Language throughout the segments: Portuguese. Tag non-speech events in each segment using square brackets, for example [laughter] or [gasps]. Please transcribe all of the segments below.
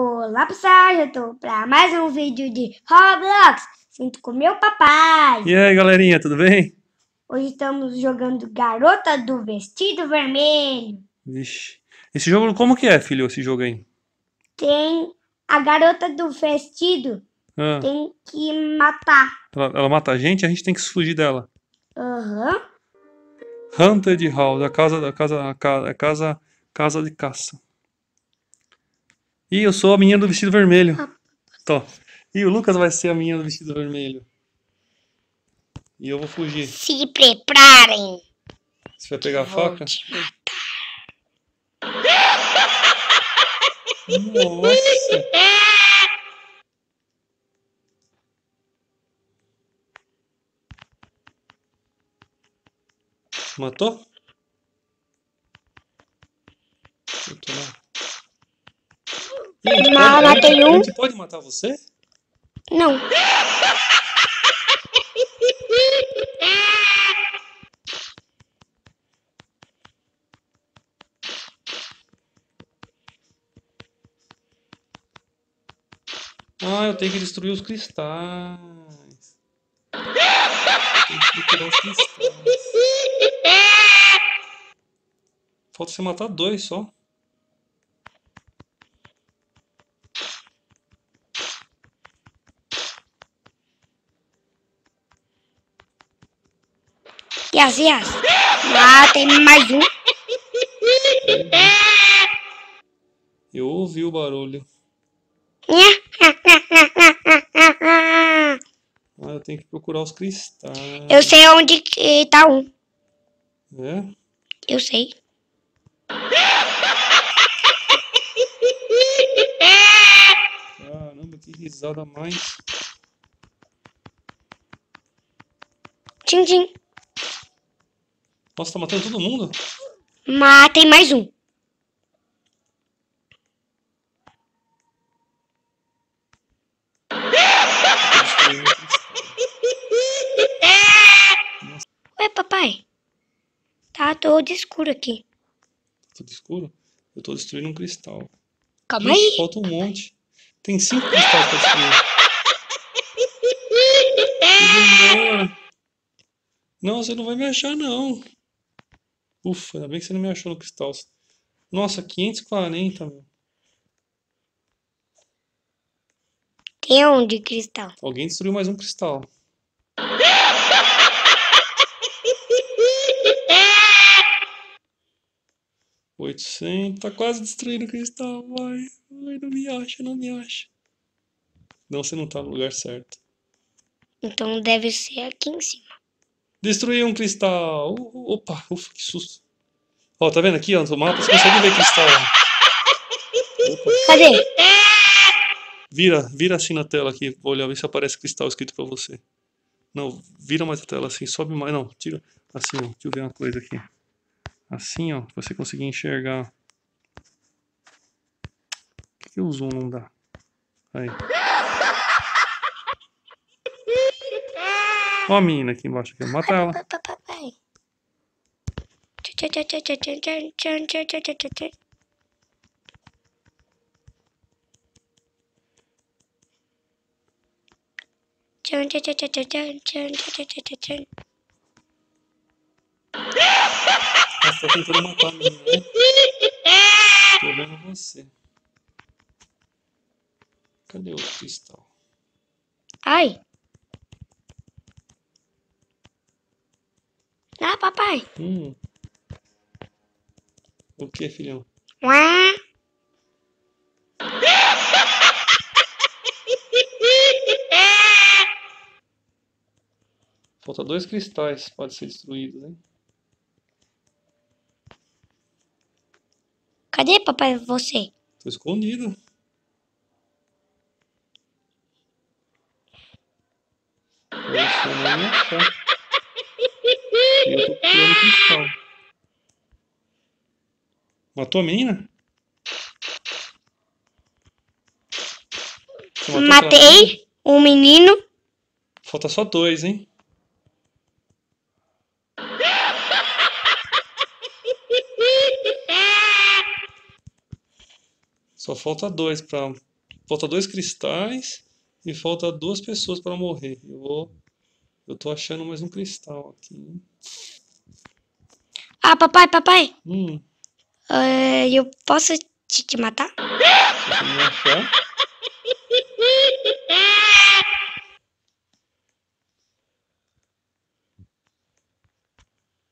Olá pessoal, eu tô pra mais um vídeo de Roblox, junto com meu papai. E aí galerinha, tudo bem? Hoje estamos jogando Garota do Vestido Vermelho. Vixe. Esse jogo, como que é, filho, esse jogo aí? Tem a garota do vestido, Ah, tem que matar. ela, ela mata a gente, a gente tem que fugir dela. Aham. Hunted House, a casa da casa, a casa, a casa, casa de caça. E eu sou a menina do vestido vermelho. Tô. E o Lucas vai ser a menina do vestido vermelho. E eu vou fugir. Se preparem. Você vai pegar a faca? Nossa! Matou? Eu tô lá. Ih, a gente Ma- pode- matei um. A gente pode matar você? Não. Ah, eu tenho que destruir os cristais. Tem que procurar os cristais. Falta você matar dois só. Yes, yes. Ah, tem mais um. Eu ouvi o barulho. Ah, eu tenho que procurar os cristais. Eu sei onde que tá um. É? Eu sei. Caramba, que risada mais. Tchim, tchim. Nossa, tá matando todo mundo? Mas tem mais um. [laughs] Ué, papai. Tá todo escuro aqui. Tudo escuro? Eu tô destruindo um cristal. Calma Ixi, aí. falta um monte. Tem cinco cristais pra destruir. [laughs] Não, você não vai me achar, não. Ufa, ainda bem que você não me achou no cristal. Nossa, 540, meu. Tem um de cristal. Alguém destruiu mais um cristal. Oitocentos, tá quase destruindo o cristal, vai. Vai, não me acha, não me acha. Não, você não tá no lugar certo. Então deve ser aqui em cima. Destruí um cristal. Opa, ufa, que susto. Ó, tá vendo aqui, ó, no mapa você consegue ver cristal. Opa, Cadê? vira, vira assim na tela aqui, vou olhar ver se aparece cristal escrito pra você. Não, vira mais a tela assim, sobe mais, não, tira assim, ó, deixa eu ver uma coisa aqui. Assim, ó, pra você conseguir enxergar. Por que, que o zoom não dá? Aí. Ó a menina aqui embaixo, aqui. mata ela. Tô vendo né? é você. Cadê o cristal? Ai! Ah, papai. Hum. O que, filhão? Ué. Falta dois cristais, pode ser destruídos, hein? Cadê, papai, você? Tô escondido. Você não me achar. Eu tô procurando cristal. Matou a menina? Menina? Matei um menino. Falta só dois, hein? Só falta dois pra falta dois cristais e falta duas pessoas para morrer. Eu vou. Eu tô achando mais um cristal aqui. Ah, papai, papai. Hum, eh, eu posso te, te matar? você me achar.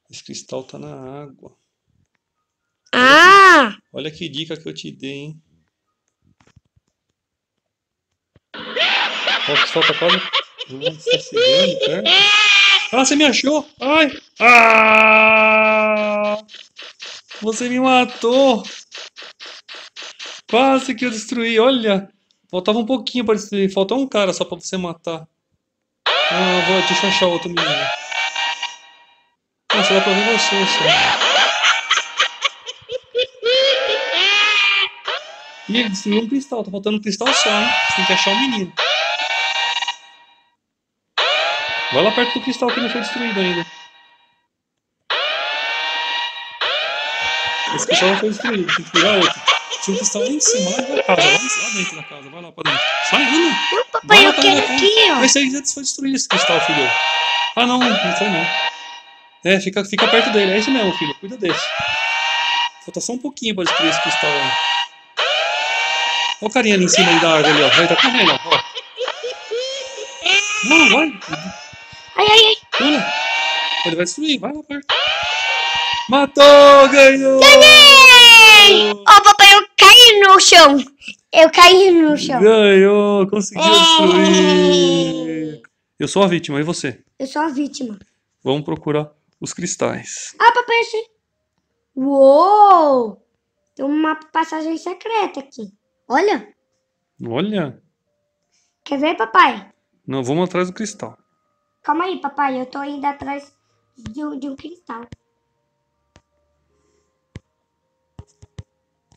Esse cristal tá na água. Ah! Olha que dica que eu te dei, hein? O cristal tá quase. Nossa, tá. Ah, você me achou! Ai! Ah! Você me matou! Quase que eu destruí, olha! Faltava um pouquinho pra destruir, faltou um cara só pra você matar. Ah, vou, deixa eu achar outro menino. Ah, só dá pra ver você só. Ih, destruiu um cristal, tá faltando um cristal só, hein? Você tem que achar o menino. Vai lá perto do cristal que não foi destruído ainda. Esse cristal não foi destruído, tem que pegar outro. Tinha um cristal lá em cima, lá da casa, lá, dentro da casa, vai lá pra dentro. Sai, anda! Não, papai, eu quero dentro. aqui, ó. Esse aí já foi destruído, esse cristal, filho. Ah, não, não foi não. É, fica, fica perto dele, é isso mesmo, filho, cuida desse. Falta só um pouquinho pra destruir esse cristal aí. Olha o carinha ali em cima da árvore ali, ó. Ele tá correndo, ó. Não, vai. Ai, ai, ai. Pula. Ele vai destruir, vai lá perto. Matou, ganhou! Ei! Ó, papai, eu caí no chão. Eu caí no chão. Ganhou, conseguiu destruir. Eu sou a vítima, e você? Eu sou a vítima. Vamos procurar os cristais. Ah, papai, achei. Uou! Tem uma passagem secreta aqui. Olha. Olha. Quer ver, papai? Não, vamos atrás do cristal. Calma aí, papai. Eu tô indo atrás de um, de um cristal.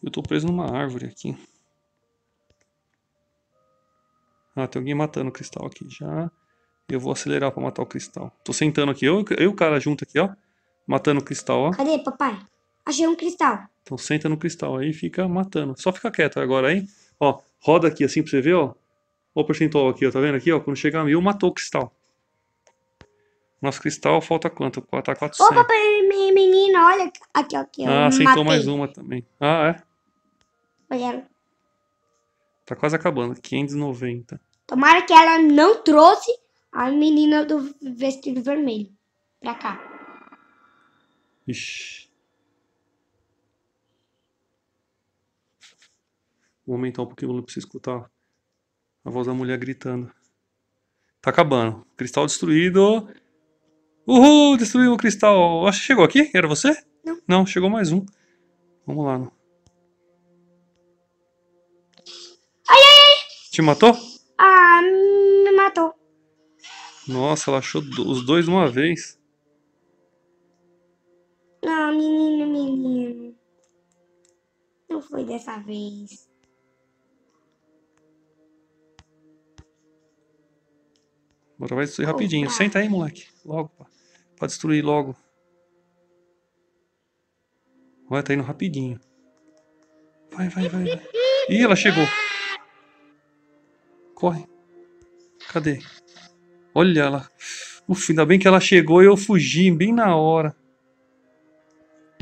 Eu tô preso numa árvore aqui. Ah, tem alguém matando o cristal aqui já. Eu vou acelerar pra matar o cristal. Tô sentando aqui, eu, e o cara junto aqui, ó. Matando o cristal, ó. Cadê, papai? Achei um cristal. Então senta no cristal aí e fica matando. Só fica quieto agora aí. Ó, roda aqui assim pra você ver, ó. Ó o percentual aqui, ó. Tá vendo aqui, ó? Quando chegar a mil, matou o cristal. Nosso cristal falta quanto? Tá Ô, 400. papai, me- menina, olha aqui, aqui. Ah, sentou matei. mais uma também. Ah, é? Olha, Tá quase acabando. 590. Tomara que ela não trouxe a menina do vestido vermelho pra cá. Ixi. Vou aumentar um pouquinho o volume pra você escutar a voz da mulher gritando. Tá acabando. Cristal destruído. Uhul, destruiu o cristal. Acho que chegou aqui? Era você? Não. Não, chegou mais um. Vamos lá. Ai, ai, ai! Te matou? Ah, me matou. Nossa, ela achou os dois de uma vez. Não, menino, menino. Não foi dessa vez. Agora vai destruir rapidinho. Senta aí, moleque. Logo. pá. Pra destruir logo. Vai, tá indo rapidinho. Vai, vai, vai, vai. Ih, ela chegou. Corre. Cadê? Olha ela. Ufa, ainda bem que ela chegou e eu fugi bem na hora.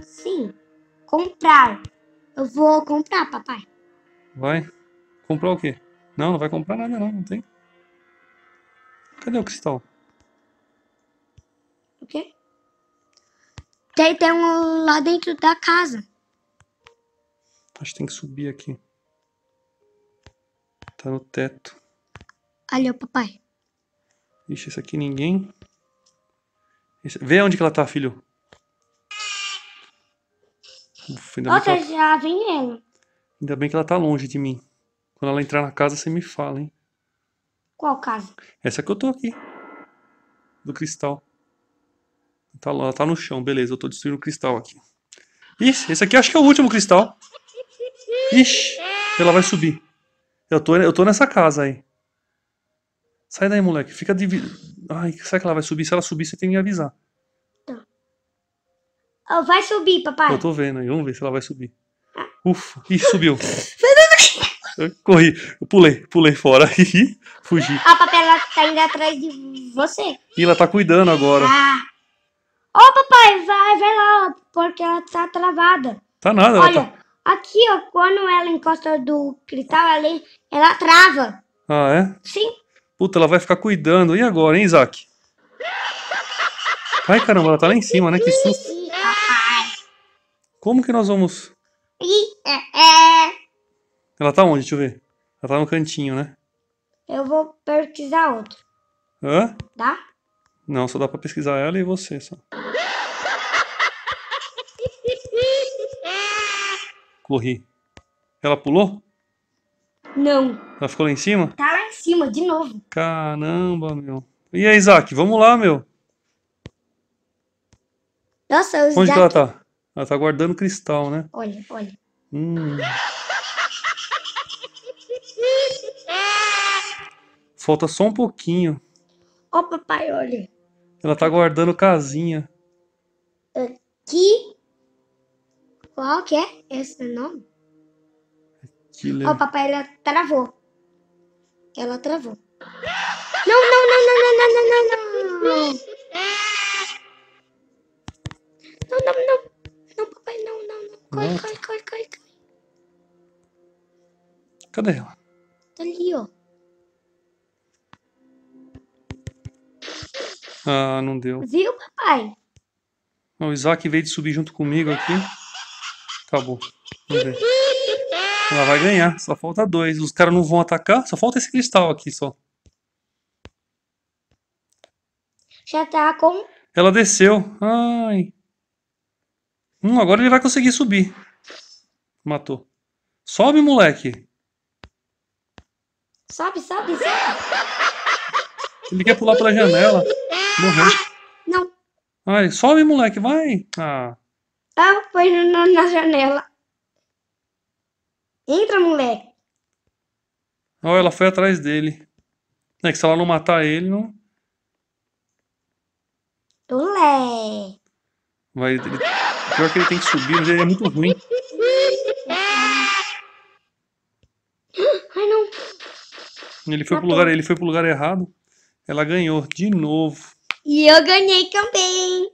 Sim. Comprar. Eu vou comprar, papai. Vai. Comprar o quê? Não, não vai comprar nada não, não tem. Cadê o cristal? O quê? Tem, tem um lá dentro da casa. Acho que tem que subir aqui. Tá no teto. Ali, ó, papai. Ixi, esse aqui ninguém. Esse- Vê onde que ela tá, filho. Ufa, ainda, bem Nossa, ela... já vem ela. ainda bem que ela tá longe de mim. Quando ela entrar na casa, você me fala, hein? Qual casa? Essa que eu tô aqui. Do cristal. Tá lá, tá no chão, beleza. Eu tô destruindo o cristal aqui. Ixi, esse aqui acho que é o último cristal. Ixi, ela vai subir. Eu tô, eu tô nessa casa aí. Sai daí, moleque. Fica divi... Ai, será que ela vai subir? Se ela subir, você tem que me avisar. Oh, vai subir, papai. Eu tô vendo aí. Vamos ver se ela vai subir. Ufa. Ih, subiu. [laughs] Eu corri, eu pulei, pulei fora. [laughs] Fugi. A papai ela tá indo atrás de você. E ela tá cuidando agora. Ah. Ô, papai, vai, vai lá, porque ela tá travada. Tá nada, Olha, tá. aqui, ó, quando ela encosta do cristal ali, ela trava. Ah, é? Sim. Puta, ela vai ficar cuidando. E agora, hein, Isaac? Ai, caramba, ela tá lá em cima, né? Que susto. Como que nós vamos. Ih, é, é. Ela tá onde? Deixa eu ver. Ela tá no cantinho, né? Eu vou pesquisar outro, Hã? tá? Não, só dá pra pesquisar ela e você só. Corri. Ela pulou? Não. Ela ficou lá em cima? Tá lá em cima, de novo. Caramba, meu. E aí, Isaac? Vamos lá, meu. Nossa, os Onde que ela tá? Ela tá guardando cristal, né? Olha, olha. Hum. Falta só um pouquinho. Ó, papai, olha. Ela tá guardando casinha. Que... Qual que é esse nome? Le- Ó, papai, ela travou. Ela travou. Não, não, não, não, não, não, não, não, não. Não, não, não. Não, papai, não, não, não. Corre, corre, corre, corre, corre. Cadê ela? Tá ali, ó. Ah, não deu. Viu, papai? O Isaac veio de subir junto comigo aqui. Acabou. Vamos ver. Ela vai ganhar. Só falta dois. Os caras não vão atacar. Só falta esse cristal aqui só. Já tá com... Ela desceu. Ai. Hum, agora ele vai conseguir subir. Matou. Sobe, moleque. Sobe, sobe, sobe. Ele quer pular pela janela. Morreu. Não. Ai, sobe, moleque, vai. Ah, Ah, foi na, na janela. Entra, moleque. ó, ela foi atrás dele. É que se ela não matar ele, não Tulé. vai. Ele... Pior que ele tem que subir, mas ele é muito ruim. Ai, não. Ele foi pro lugar, ele foi pro lugar errado. Ela ganhou de novo. E eu ganhei também.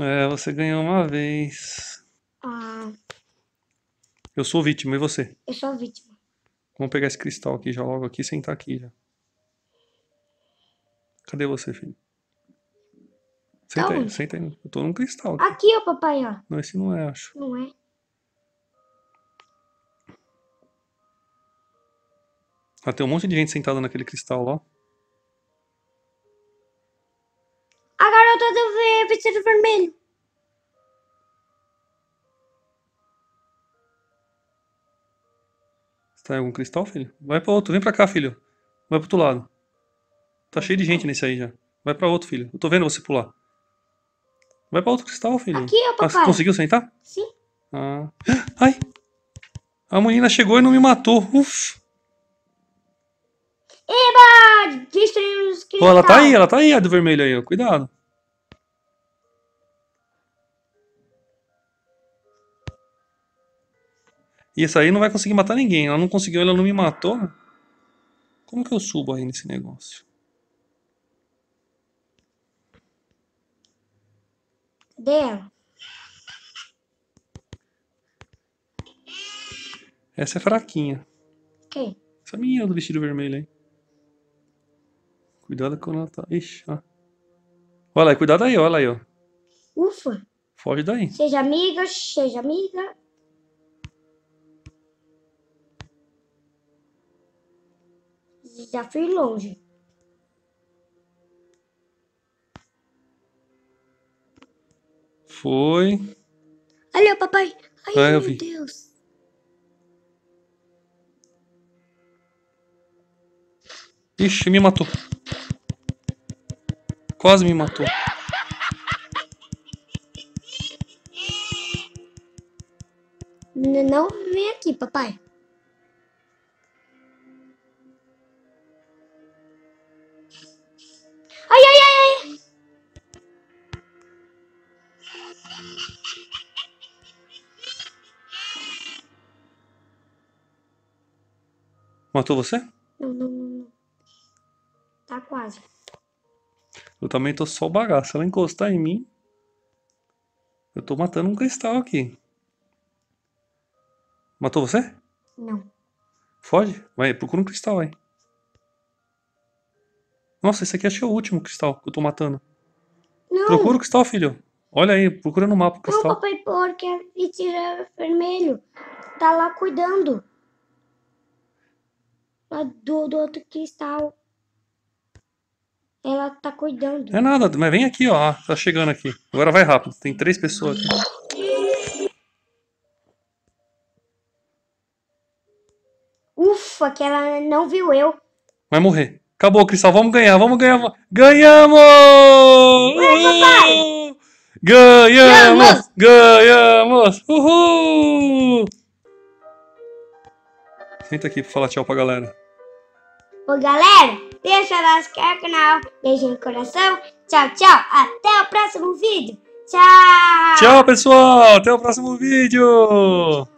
É, você ganhou uma vez. Ah, Eu sou vítima, e você? eu sou vítima. Vamos pegar esse cristal aqui já logo aqui e sentar aqui já. Cadê você, filho? Senta aí, senta aí. Eu tô num cristal. aqui. Aqui, ó, papai, ó. Não, esse não é, acho. Não é? Ah, tem um monte de gente sentada naquele cristal lá. Vestido vermelho. Você tá em algum cristal, filho? Vai pra outro. Vem pra cá, filho. Vai pro outro lado. Tá cheio de gente nesse aí já. Vai pra outro, filho. Eu tô vendo você pular. Vai pra outro cristal, filho. Aqui, ó, Ah, você papai. conseguiu sentar? Sim. Ah. [gasps] Ai! A menina chegou e não me matou. Uf! Eba! Destruiu os Ó, ela tá aí, ela tá aí, a do vermelho aí, ó. Cuidado. E essa aí não vai conseguir matar ninguém. Ela não conseguiu, ela não me matou. Como que eu subo aí nesse negócio? Cadê ela? Essa é fraquinha. Quem? Essa menina do vestido vermelho aí. Cuidado quando ela tá. Ixi, ó. Olha aí, cuidado aí, olha aí, ó. Ufa. Foge daí. Seja amiga, seja amiga. Já fui longe. Foi. Olha, papai. Ai, eu meu. Deus. Ixi, me matou. Quase me matou. N- Não vem aqui, papai. Matou você? Não, não, não, não. Tá quase. Eu também tô só o bagaço. Se ela encostar em mim, eu tô matando um cristal aqui. Matou você? Não. Foge? Vai, procura um cristal aí. Nossa, esse aqui acho que é o último cristal que eu tô matando. Não. Procura o cristal, filho. Olha aí, procura no mapa o Não, cristal. papai, porque a Vitira vermelho tá lá cuidando. Do, do outro cristal. Ela tá cuidando. É nada, mas vem aqui, ó. Tá chegando aqui. Agora vai rápido. Tem três pessoas aqui. Ufa, que ela não viu eu. Vai morrer. Acabou, Cristal. Vamos ganhar, vamos ganhar. Ganhamos! Uhul! Ganhamos! Ganhamos! Uhul! Senta aqui pra falar tchau pra galera. Ô galera, deixa o nosso canal, beijo no coração. Tchau, tchau. Até o próximo vídeo. Tchau. Tchau, pessoal! Até o próximo vídeo!